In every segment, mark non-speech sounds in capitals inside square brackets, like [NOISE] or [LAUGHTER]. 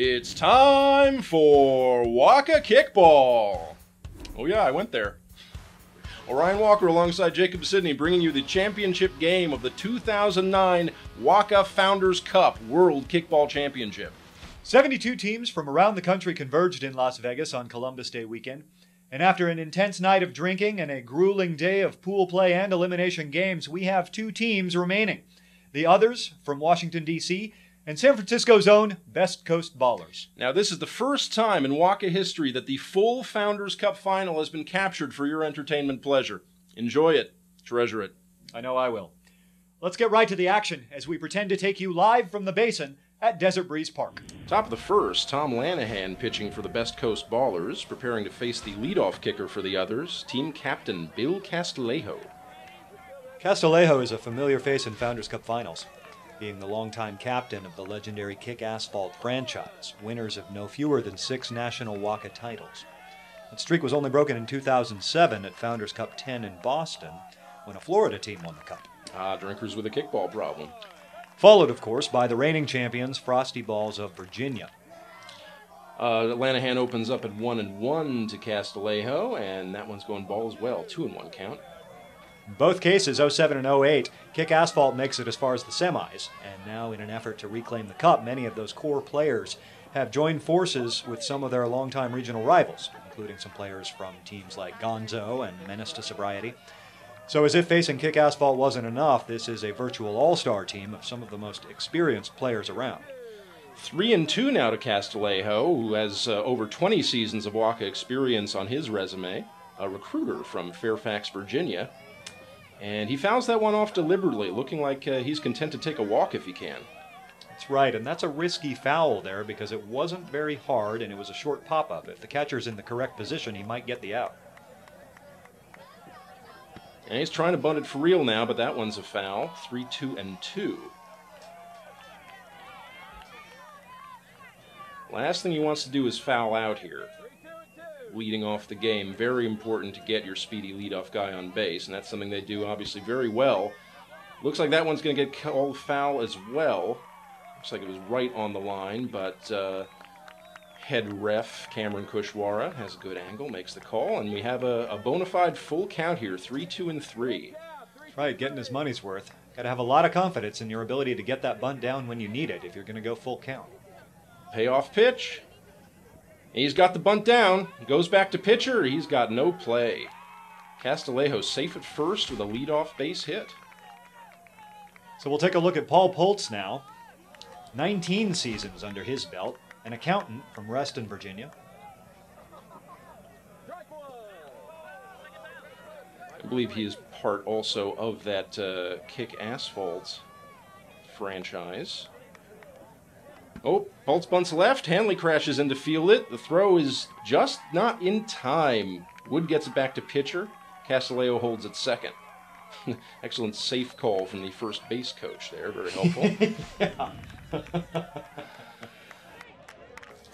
It's time for Waka Kickball. Oh, yeah, I went there. Orion Walker alongside Jacob Sidney bringing you the championship game of the 2009 Waka Founders Cup World Kickball Championship. 72 teams from around the country converged in Las Vegas on Columbus Day weekend. And after an intense night of drinking and a grueling day of pool play and elimination games, we have two teams remaining. The others from Washington, D.C., and San Francisco's own Best Coast Ballers. Now, this is the first time in Waka history that the full Founders Cup final has been captured for your entertainment pleasure. Enjoy it, treasure it. I know I will. Let's get right to the action as we pretend to take you live from the basin at Desert Breeze Park. Top of the first, Tom Lanahan pitching for the Best Coast Ballers, preparing to face the leadoff kicker for the others, team captain Bill Castillejo. Castillejo is a familiar face in Founders Cup finals being the longtime captain of the legendary Kick Asphalt franchise, winners of no fewer than six national Waka titles. That streak was only broken in 2007 at Founders Cup 10 in Boston, when a Florida team won the cup. Ah, drinkers with a kickball problem. Followed, of course, by the reigning champions, Frosty Balls of Virginia. Uh, Lanahan opens up at one and one to Castillejo, and that one's going ball as well, two and one count. In both cases, 07 and 08, Kick Asphalt makes it as far as the semis, and now in an effort to reclaim the cup, many of those core players have joined forces with some of their longtime regional rivals, including some players from teams like Gonzo and Menace to Sobriety. So, as if facing Kick Asphalt wasn't enough, this is a virtual all star team of some of the most experienced players around. Three and two now to Castillejo, who has uh, over 20 seasons of Waka experience on his resume, a recruiter from Fairfax, Virginia, and he fouls that one off deliberately, looking like uh, he's content to take a walk if he can. That's right, and that's a risky foul there because it wasn't very hard and it was a short pop up. If the catcher's in the correct position, he might get the out. And he's trying to bunt it for real now, but that one's a foul. 3 2 and 2. Last thing he wants to do is foul out here leading off the game. Very important to get your speedy leadoff guy on base, and that's something they do obviously very well. Looks like that one's going to get called foul as well. Looks like it was right on the line, but uh, head ref Cameron Kushwara has a good angle, makes the call, and we have a, a bona fide full count here, three, two, and three. That's right, getting his money's worth. Got to have a lot of confidence in your ability to get that bunt down when you need it if you're going to go full count. Payoff pitch. He's got the bunt down. Goes back to pitcher. He's got no play. Castillejo safe at first with a leadoff base hit. So we'll take a look at Paul Poltz now. 19 seasons under his belt, an accountant from Reston, Virginia. I believe he is part also of that uh, Kick Asphalt franchise. Oh, Pulse bunts left. Hanley crashes in to field it. The throw is just not in time. Wood gets it back to pitcher. Castillejo holds it second. [LAUGHS] Excellent safe call from the first base coach there. Very helpful. [LAUGHS] yeah.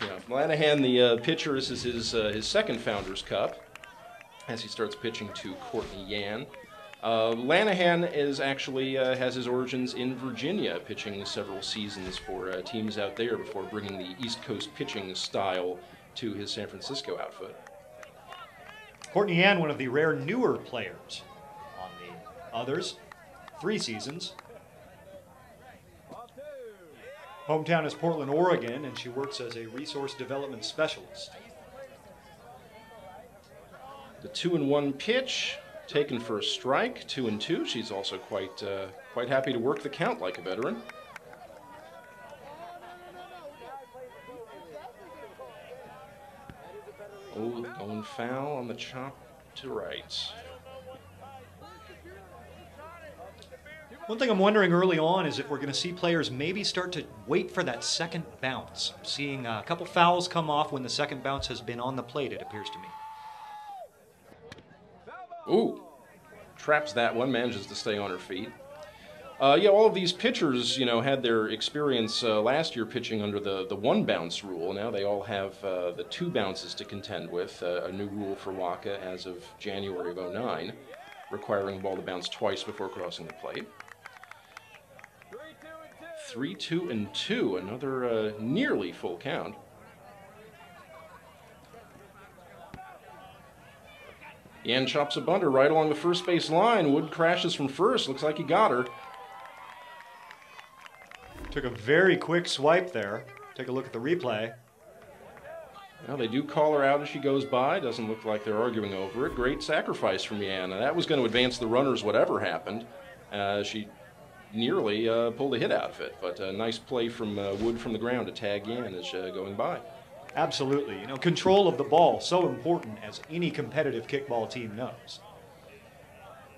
yeah. Lanahan, the uh, pitcher, this is his, uh, his second Founders Cup as he starts pitching to Courtney Yan. Uh, Lanahan is actually uh, has his origins in Virginia, pitching several seasons for uh, teams out there before bringing the East Coast pitching style to his San Francisco outfit. Courtney Ann, one of the rare newer players on the others, three seasons. Hometown is Portland, Oregon, and she works as a resource development specialist. The two and one pitch taken for a strike, two and two. She's also quite uh, quite happy to work the count like a veteran. Oh, going foul on the chop to right. One thing I'm wondering early on is if we're going to see players maybe start to wait for that second bounce. I'm seeing a couple fouls come off when the second bounce has been on the plate, it appears to me. Ooh, traps that one, manages to stay on her feet. Uh, yeah, all of these pitchers, you know, had their experience uh, last year pitching under the, the one bounce rule. Now they all have uh, the two bounces to contend with, uh, a new rule for Waka as of January of 09, requiring the ball to bounce twice before crossing the plate. three, two, and two. Another uh, nearly full count. Yan chops a bunter right along the first base line. Wood crashes from first. Looks like he got her. Took a very quick swipe there. Take a look at the replay. Well, they do call her out as she goes by. Doesn't look like they're arguing over it. Great sacrifice from Yan. That was going to advance the runners, whatever happened. Uh, she nearly uh, pulled a hit out of it, but a nice play from uh, Wood from the ground to tag Yan as uh, going by. Absolutely. You know, control of the ball so important as any competitive kickball team knows.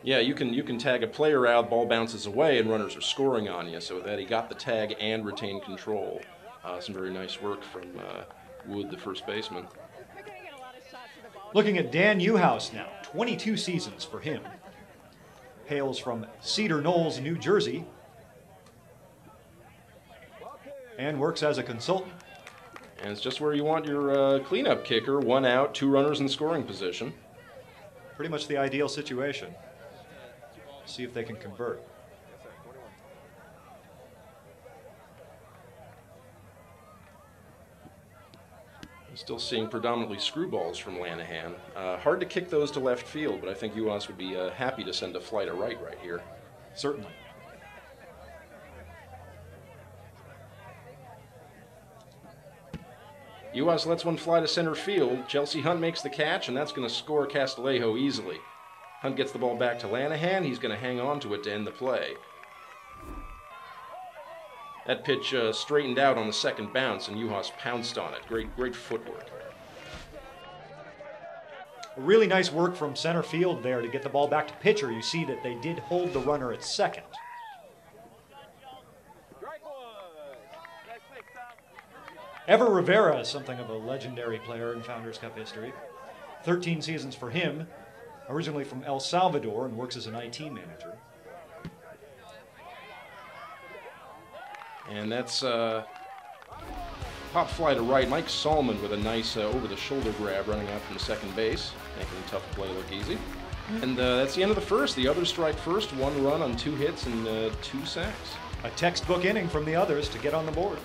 Yeah, you can you can tag a player out, ball bounces away, and runners are scoring on you. So that he got the tag and retained control. Uh, some very nice work from uh, Wood, the first baseman. Looking at Dan Newhouse now, 22 seasons for him. Hails from Cedar Knolls, New Jersey, and works as a consultant. And it's just where you want your uh, cleanup kicker, one out, two runners in scoring position. Pretty much the ideal situation. See if they can convert. Still seeing predominantly screwballs from Lanahan. Uh, hard to kick those to left field, but I think UAS would be uh, happy to send a flight to right right here. Certainly. UAS lets one fly to center field. Chelsea Hunt makes the catch, and that's going to score Castillejo easily. Hunt gets the ball back to Lanahan. He's going to hang on to it to end the play. That pitch uh, straightened out on the second bounce, and Juhas pounced on it. Great, great footwork. Really nice work from center field there to get the ball back to pitcher. You see that they did hold the runner at second. Ever Rivera is something of a legendary player in Founders Cup history. 13 seasons for him, originally from El Salvador and works as an IT manager. And that's uh, pop fly to right. Mike Solomon with a nice uh, over the shoulder grab running out from second base, making a tough play look easy. And uh, that's the end of the first. The others strike first, one run on two hits and uh, two sacks. A textbook inning from the others to get on the board.